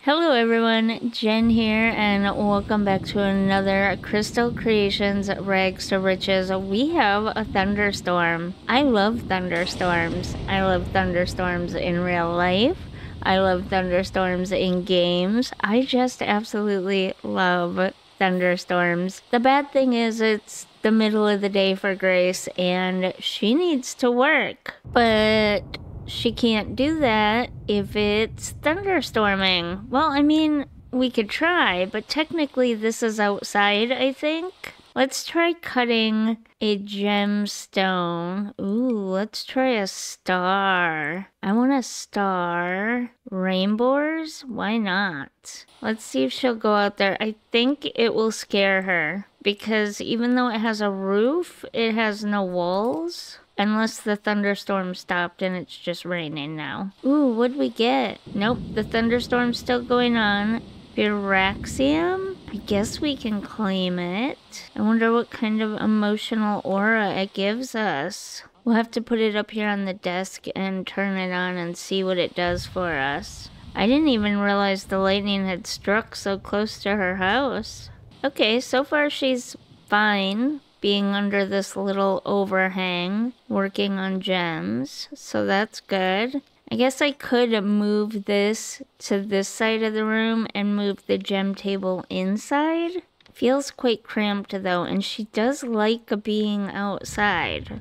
Hello everyone, Jen here and welcome back to another Crystal Creations Rags to Riches. We have a thunderstorm. I love thunderstorms. I love thunderstorms in real life. I love thunderstorms in games. I just absolutely love thunderstorms. The bad thing is it's the middle of the day for Grace and she needs to work. But she can't do that if it's thunderstorming. Well, I mean, we could try, but technically this is outside, I think. Let's try cutting a gemstone. Ooh, let's try a star. I want a star. Rainbows? Why not? Let's see if she'll go out there. I think it will scare her because even though it has a roof, it has no walls. Unless the thunderstorm stopped and it's just raining now. Ooh, what'd we get? Nope, the thunderstorm's still going on. Biraxium? I guess we can claim it. I wonder what kind of emotional aura it gives us. We'll have to put it up here on the desk and turn it on and see what it does for us. I didn't even realize the lightning had struck so close to her house. Okay, so far she's fine being under this little overhang, working on gems. So that's good. I guess I could move this to this side of the room and move the gem table inside. Feels quite cramped though, and she does like being outside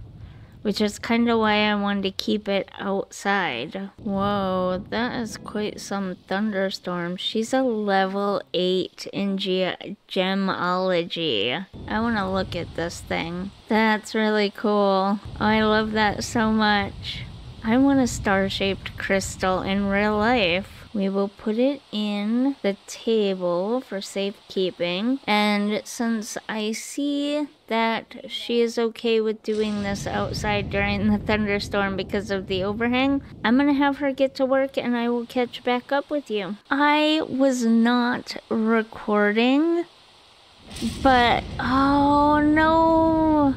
which is kind of why I wanted to keep it outside. Whoa, that is quite some thunderstorm. She's a level 8 in ge gemology. I want to look at this thing. That's really cool. I love that so much. I want a star-shaped crystal in real life. We will put it in the table for safekeeping. And since I see that she is okay with doing this outside during the thunderstorm because of the overhang, I'm gonna have her get to work and I will catch back up with you. I was not recording, but oh no.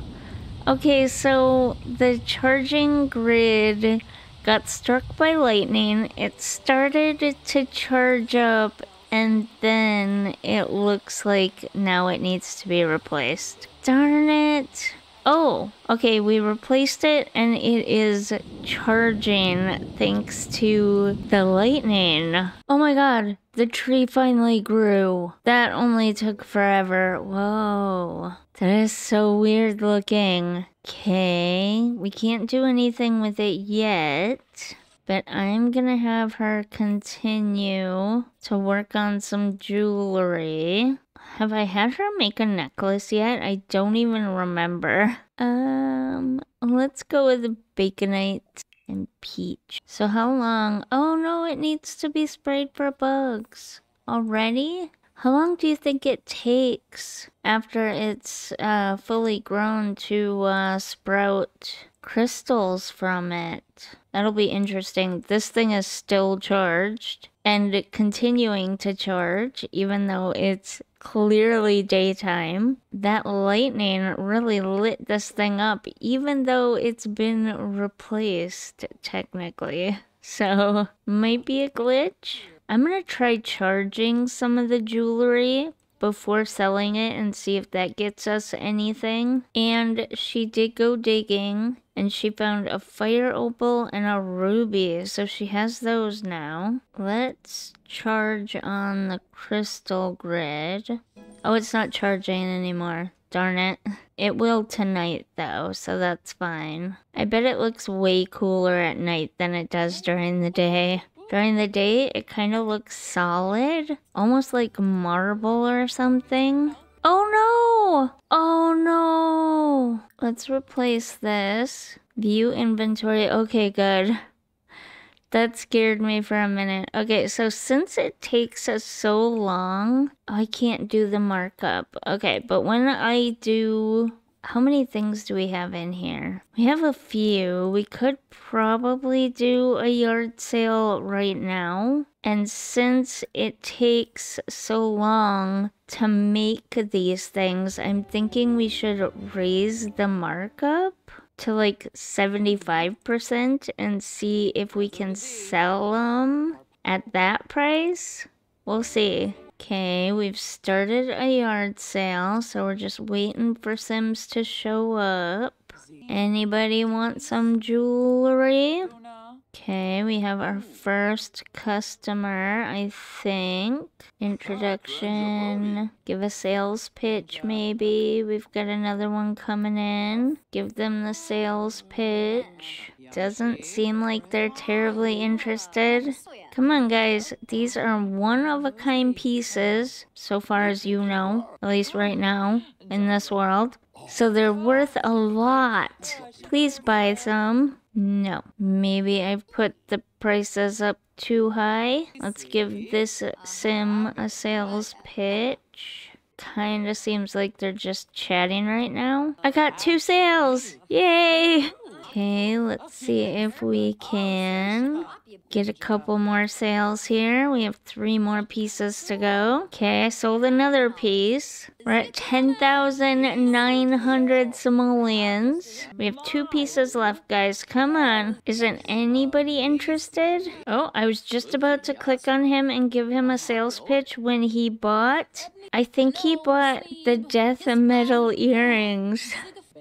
Okay, so the charging grid got struck by lightning. It started to charge up and then it looks like now it needs to be replaced. Darn it. Oh, okay, we replaced it and it is charging thanks to the lightning. Oh my god, the tree finally grew. That only took forever. Whoa. That is so weird looking. Okay, we can't do anything with it yet, but I'm gonna have her continue to work on some jewelry. Have I had her make a necklace yet? I don't even remember. Um, let's go with baconite and peach. So how long? Oh no, it needs to be sprayed for bugs. Already? How long do you think it takes after it's uh, fully grown to uh, sprout crystals from it? That'll be interesting. This thing is still charged and continuing to charge even though it's clearly daytime. That lightning really lit this thing up even though it's been replaced technically. So, might be a glitch. I'm gonna try charging some of the jewelry before selling it and see if that gets us anything. And she did go digging and she found a fire opal and a ruby. So she has those now. Let's charge on the crystal grid. Oh, it's not charging anymore. Darn it. It will tonight though, so that's fine. I bet it looks way cooler at night than it does during the day. During the day, it kind of looks solid, almost like marble or something. Oh no! Oh no! Let's replace this. View inventory. Okay, good. That scared me for a minute. Okay, so since it takes us so long, I can't do the markup. Okay, but when I do how many things do we have in here? We have a few. We could probably do a yard sale right now. And since it takes so long to make these things, I'm thinking we should raise the markup to like 75% and see if we can sell them at that price. We'll see. Okay, we've started a yard sale, so we're just waiting for Sims to show up. Anybody want some jewelry? Okay, we have our first customer, I think. Introduction. Give a sales pitch, maybe. We've got another one coming in. Give them the sales pitch. Doesn't seem like they're terribly interested. Come on, guys. These are one-of-a-kind pieces, so far as you know. At least right now, in this world. So they're worth a lot. Please buy some. No. Maybe I've put the prices up too high. Let's give this sim a sales pitch. Kinda seems like they're just chatting right now. I got two sales! Yay! Okay, let's see if we can get a couple more sales here. We have three more pieces to go. Okay, I sold another piece. We're at 10,900 simoleons. We have two pieces left, guys. Come on. Isn't anybody interested? Oh, I was just about to click on him and give him a sales pitch when he bought... I think he bought the death metal earrings.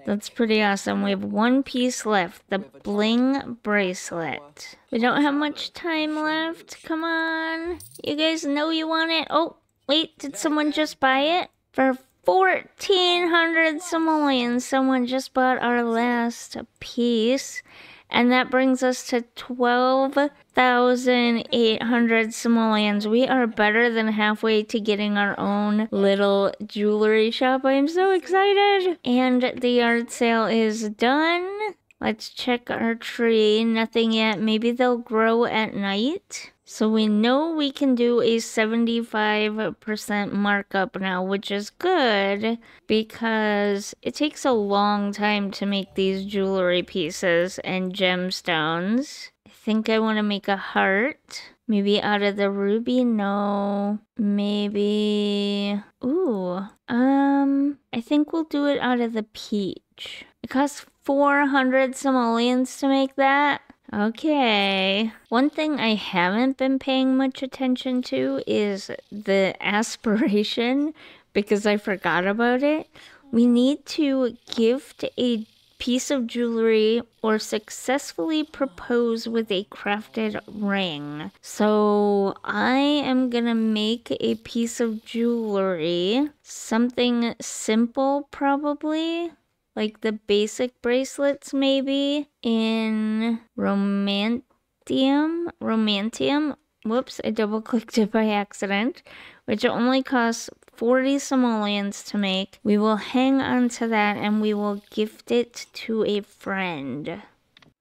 That's pretty awesome. We have one piece left. The bling bracelet. We don't have much time left. Come on. You guys know you want it. Oh, wait. Did someone just buy it? For 1,400 simoleons. Someone just bought our last piece. And that brings us to 12,800 simoleons. We are better than halfway to getting our own little jewelry shop. I'm so excited. And the yard sale is done. Let's check our tree. Nothing yet. Maybe they'll grow at night. So we know we can do a 75% markup now, which is good because it takes a long time to make these jewelry pieces and gemstones. I think I want to make a heart. Maybe out of the ruby? No. Maybe... Ooh. Um, I think we'll do it out of the peach. It costs 400 simoleons to make that. Okay. One thing I haven't been paying much attention to is the aspiration because I forgot about it. We need to gift a piece of jewelry or successfully propose with a crafted ring. So I am gonna make a piece of jewelry, something simple probably like the basic bracelets maybe in Romantium. Romantium. Whoops, I double clicked it by accident, which only costs 40 simoleons to make. We will hang on to that and we will gift it to a friend.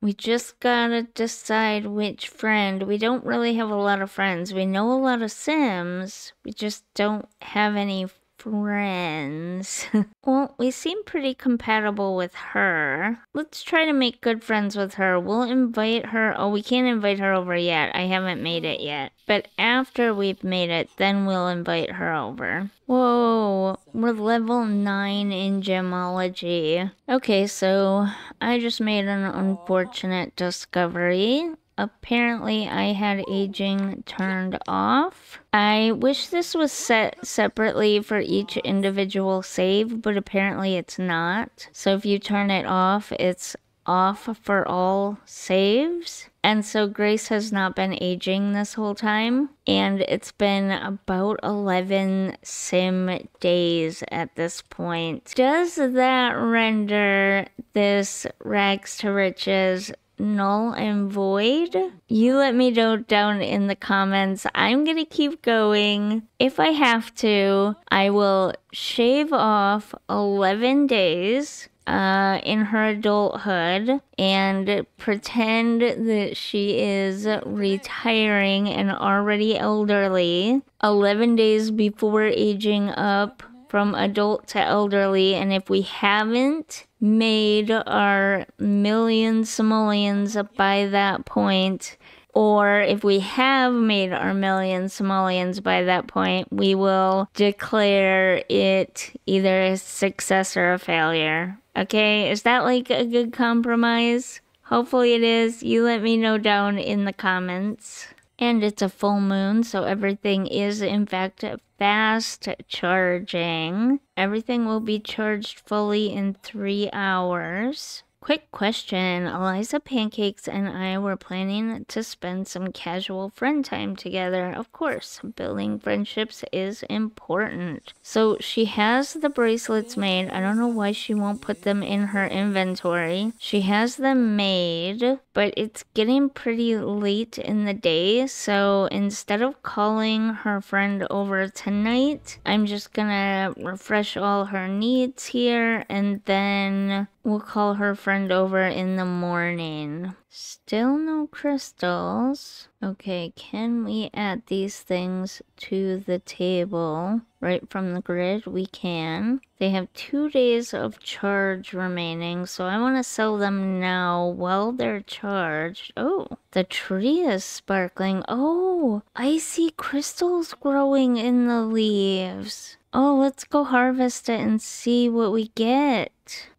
We just gotta decide which friend. We don't really have a lot of friends. We know a lot of Sims. We just don't have any friends. well, we seem pretty compatible with her. Let's try to make good friends with her. We'll invite her. Oh, we can't invite her over yet. I haven't made it yet. But after we've made it, then we'll invite her over. Whoa, we're level 9 in gemology. Okay, so I just made an unfortunate discovery. Apparently I had aging turned off. I wish this was set separately for each individual save, but apparently it's not. So if you turn it off, it's off for all saves. And so Grace has not been aging this whole time. And it's been about 11 sim days at this point. Does that render this rags to riches null and void? You let me know down in the comments. I'm gonna keep going. If I have to, I will shave off 11 days uh, in her adulthood and pretend that she is retiring and already elderly 11 days before aging up from adult to elderly. And if we haven't made our million simoleons by that point, or if we have made our million simoleons by that point, we will declare it either a success or a failure. Okay, is that like a good compromise? Hopefully it is. You let me know down in the comments. And it's a full moon, so everything is in fact fast charging. Everything will be charged fully in three hours. Quick question. Eliza Pancakes and I were planning to spend some casual friend time together. Of course, building friendships is important. So she has the bracelets made. I don't know why she won't put them in her inventory. She has them made, but it's getting pretty late in the day. So instead of calling her friend over tonight, I'm just gonna refresh all her needs here and then We'll call her friend over in the morning. Still no crystals. Okay, can we add these things to the table? Right from the grid, we can. They have two days of charge remaining, so I want to sell them now while they're charged. Oh, the tree is sparkling. Oh, I see crystals growing in the leaves. Oh, let's go harvest it and see what we get.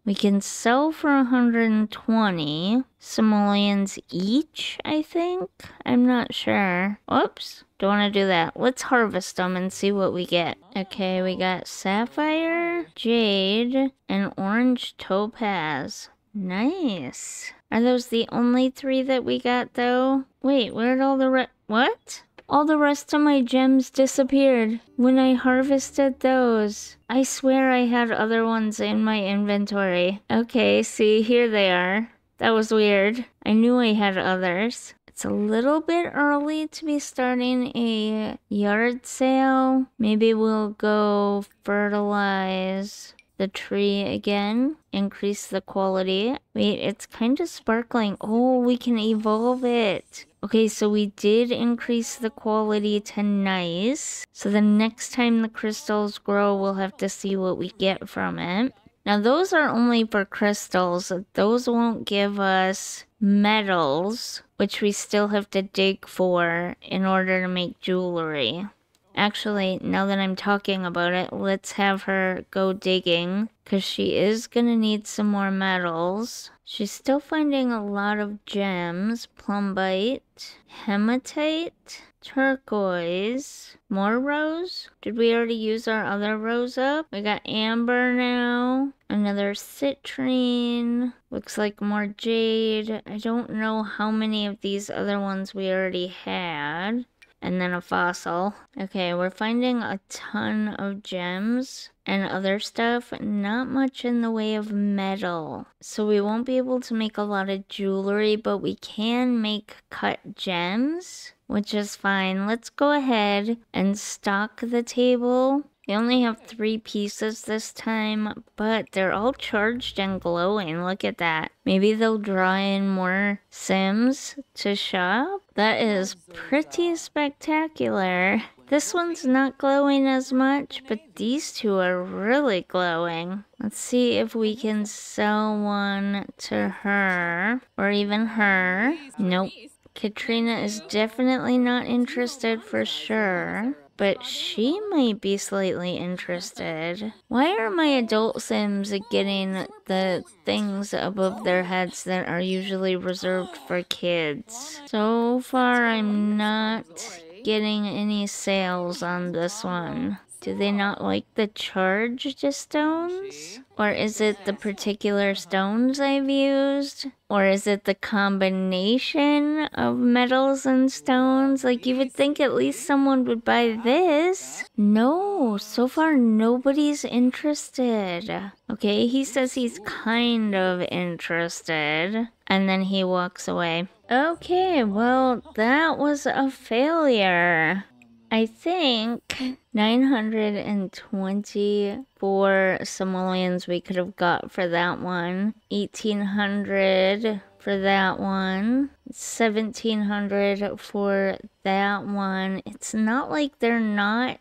We can sell for 120 simoleons each, I think. I'm not sure. Oops, don't want to do that. Let's harvest them and see what we get. Okay, we got sapphire, jade, and orange topaz. Nice. Are those the only three that we got though? Wait, where'd all the re- What? All the rest of my gems disappeared when I harvested those. I swear I had other ones in my inventory. Okay, see, here they are. That was weird. I knew I had others. It's a little bit early to be starting a yard sale. Maybe we'll go fertilize the tree again, increase the quality. Wait, it's kind of sparkling. Oh, we can evolve it. Okay, so we did increase the quality to nice. So the next time the crystals grow, we'll have to see what we get from it. Now those are only for crystals. Those won't give us metals, which we still have to dig for in order to make jewelry. Actually, now that I'm talking about it, let's have her go digging because she is going to need some more metals. She's still finding a lot of gems, plumbite, hematite, turquoise, more rose. Did we already use our other rose up? We got amber now, another citrine, looks like more jade. I don't know how many of these other ones we already had and then a fossil. Okay, we're finding a ton of gems and other stuff, not much in the way of metal. So we won't be able to make a lot of jewelry, but we can make cut gems, which is fine. Let's go ahead and stock the table they only have three pieces this time, but they're all charged and glowing. Look at that. Maybe they'll draw in more Sims to shop. That is pretty spectacular. This one's not glowing as much, but these two are really glowing. Let's see if we can sell one to her, or even her. Nope. Katrina is definitely not interested for sure but she might be slightly interested. Why are my adult Sims getting the things above their heads that are usually reserved for kids? So far, I'm not getting any sales on this one. Do they not like the charged stones? Or is it the particular stones I've used? Or is it the combination of metals and stones? Like, you would think at least someone would buy this. No, so far nobody's interested. Okay, he says he's kind of interested. And then he walks away. Okay, well, that was a failure. I think 924 simoleons we could have got for that one. 1800 for that one. 1700 for that one. It's not like they're not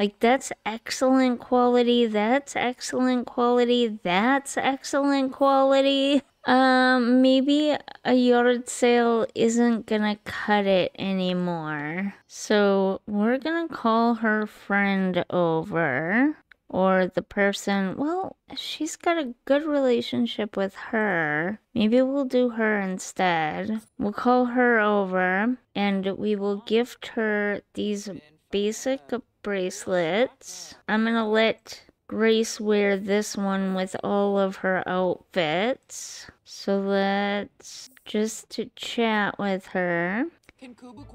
like that's excellent quality. That's excellent quality. That's excellent quality. Um, maybe a yard sale isn't gonna cut it anymore. So we're gonna call her friend over. or the person, well, she's got a good relationship with her. Maybe we'll do her instead. We'll call her over and we will gift her these basic bracelets. I'm gonna let Grace wear this one with all of her outfits. So let's just to chat with her.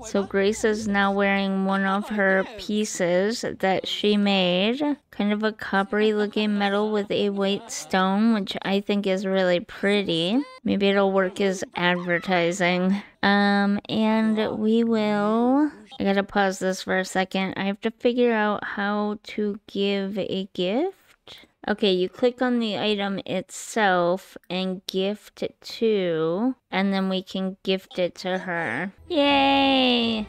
So Grace is now wearing one of her pieces that she made. Kind of a coppery looking metal with a white stone, which I think is really pretty. Maybe it'll work as advertising. Um, and we will... I gotta pause this for a second. I have to figure out how to give a gift. Okay, you click on the item itself and gift it to, and then we can gift it to her. Yay!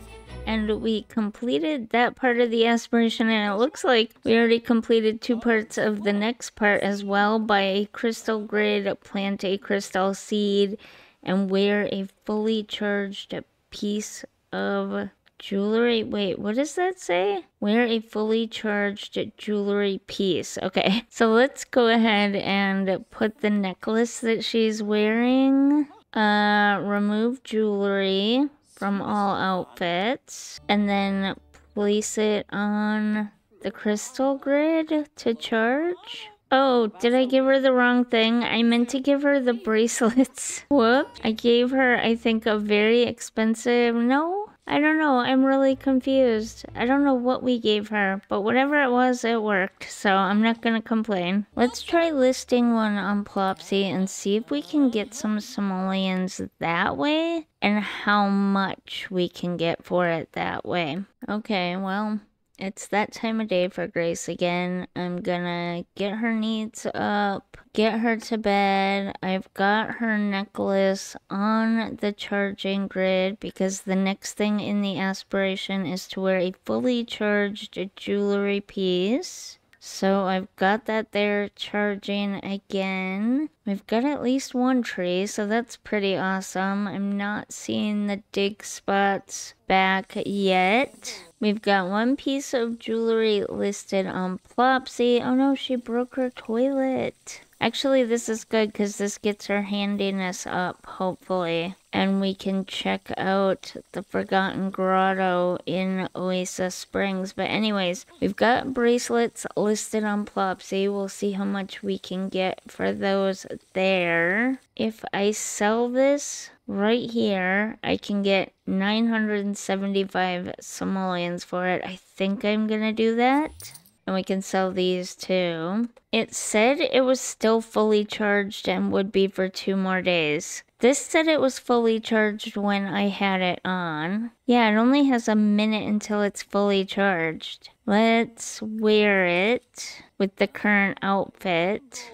And we completed that part of the aspiration, and it looks like we already completed two parts of the next part as well by a crystal grid, plant a crystal seed, and wear a fully charged piece of Jewelry, wait, what does that say? Wear a fully charged jewelry piece. Okay, so let's go ahead and put the necklace that she's wearing. Uh, remove jewelry from all outfits. And then place it on the crystal grid to charge. Oh, did I give her the wrong thing? I meant to give her the bracelets. Whoops. I gave her, I think, a very expensive... No, I don't know. I'm really confused. I don't know what we gave her, but whatever it was, it worked, so I'm not gonna complain. Let's try listing one on Plopsy and see if we can get some simoleons that way and how much we can get for it that way. Okay, well, it's that time of day for Grace again. I'm gonna get her needs up, get her to bed. I've got her necklace on the charging grid because the next thing in the aspiration is to wear a fully charged jewelry piece. So I've got that there charging again. We've got at least one tree, so that's pretty awesome. I'm not seeing the dig spots back yet. We've got one piece of jewelry listed on Plopsy. Oh no, she broke her toilet. Actually, this is good because this gets her handiness up, hopefully. And we can check out the Forgotten Grotto in Oasis Springs. But anyways, we've got bracelets listed on Plopsy. We'll see how much we can get for those there. If I sell this right here, I can get 975 simoleons for it. I think I'm gonna do that. And we can sell these too. It said it was still fully charged and would be for two more days. This said it was fully charged when I had it on. Yeah, it only has a minute until it's fully charged. Let's wear it with the current outfit.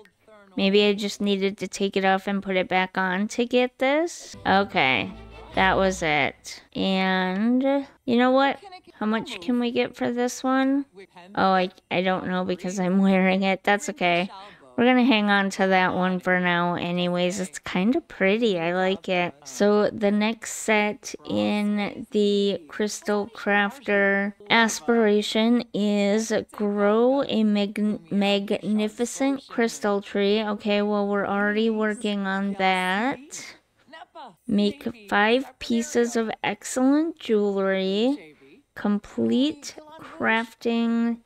Maybe I just needed to take it off and put it back on to get this. Okay, that was it. And you know what? How much can we get for this one? Oh, I, I don't know because I'm wearing it. That's okay. We're gonna hang on to that one for now anyways. It's kind of pretty. I like it. So the next set in the Crystal Crafter aspiration is grow a mag magnificent crystal tree. Okay, well we're already working on that. Make five pieces of excellent jewelry complete crafting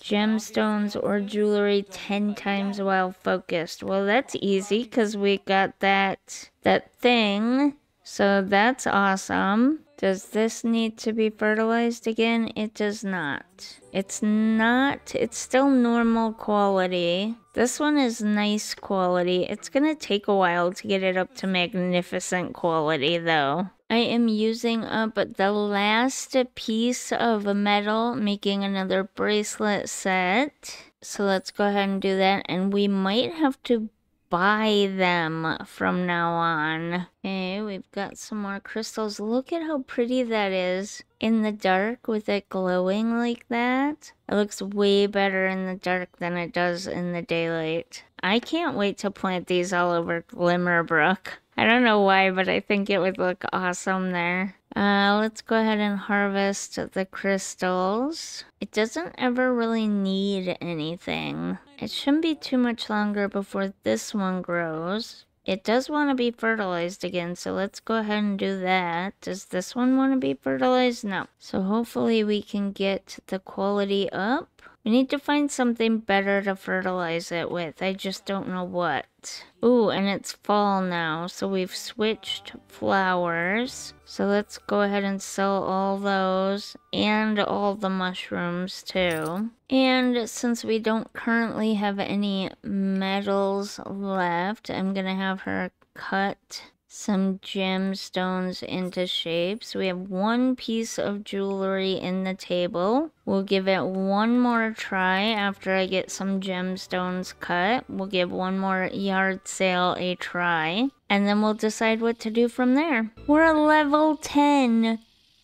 gemstones or jewelry 10 times while focused. Well, that's easy because we got that that thing. So that's awesome. Does this need to be fertilized again? It does not. It's not, it's still normal quality. This one is nice quality. It's gonna take a while to get it up to magnificent quality though. I am using up the last piece of metal, making another bracelet set. So let's go ahead and do that. And we might have to buy them from now on. Okay, we've got some more crystals. Look at how pretty that is in the dark with it glowing like that. It looks way better in the dark than it does in the daylight. I can't wait to plant these all over Glimmerbrook. I don't know why, but I think it would look awesome there. Uh, let's go ahead and harvest the crystals. It doesn't ever really need anything. It shouldn't be too much longer before this one grows. It does want to be fertilized again, so let's go ahead and do that. Does this one want to be fertilized? No. So hopefully we can get the quality up. We need to find something better to fertilize it with. I just don't know what. Ooh, and it's fall now, so we've switched flowers. So let's go ahead and sell all those and all the mushrooms too. And since we don't currently have any metals left, I'm gonna have her cut some gemstones into shapes. We have one piece of jewelry in the table. We'll give it one more try after I get some gemstones cut. We'll give one more yard sale a try. And then we'll decide what to do from there. We're a level 10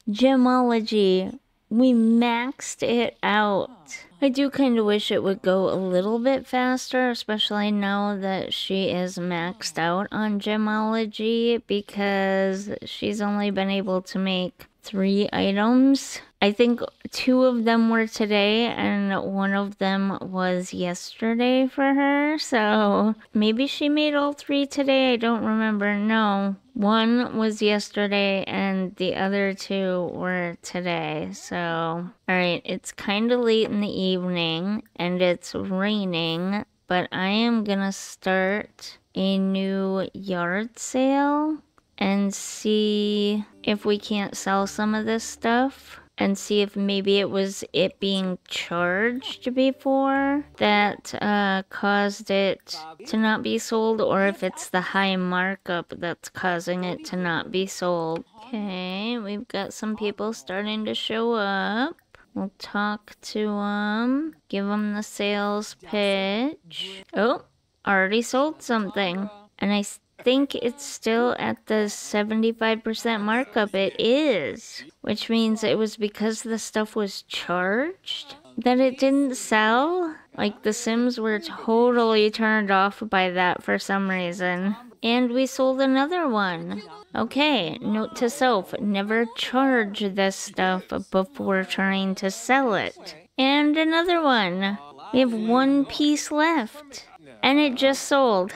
gemology. We maxed it out. I do kind of wish it would go a little bit faster, especially now that she is maxed out on gemology because she's only been able to make three items. I think two of them were today and one of them was yesterday for her. So maybe she made all three today. I don't remember. No. One was yesterday and the other two were today. So, all right, it's kind of late in the evening and it's raining, but I am gonna start a new yard sale and see if we can't sell some of this stuff and see if maybe it was it being charged before that uh, caused it to not be sold or if it's the high markup that's causing it to not be sold. Okay, we've got some people starting to show up. We'll talk to them, give them the sales pitch. Oh, already sold something. And I think it's still at the 75% markup. It is, which means it was because the stuff was charged that it didn't sell. Like the Sims were totally turned off by that for some reason. And we sold another one. Okay, note to self, never charge this stuff before trying to sell it. And another one. We have one piece left. And it just sold.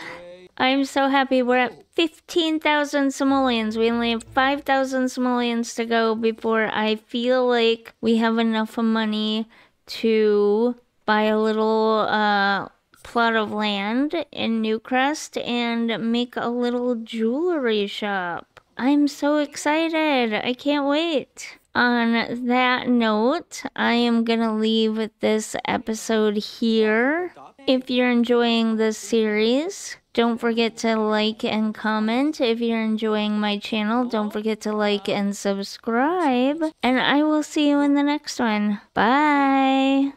I'm so happy we're at 15,000 simoleons. We only have 5,000 simoleons to go before I feel like we have enough money to buy a little uh, plot of land in Newcrest and make a little jewelry shop. I'm so excited. I can't wait. On that note, I am going to leave this episode here. If you're enjoying this series, don't forget to like and comment. If you're enjoying my channel, don't forget to like and subscribe. And I will see you in the next one. Bye.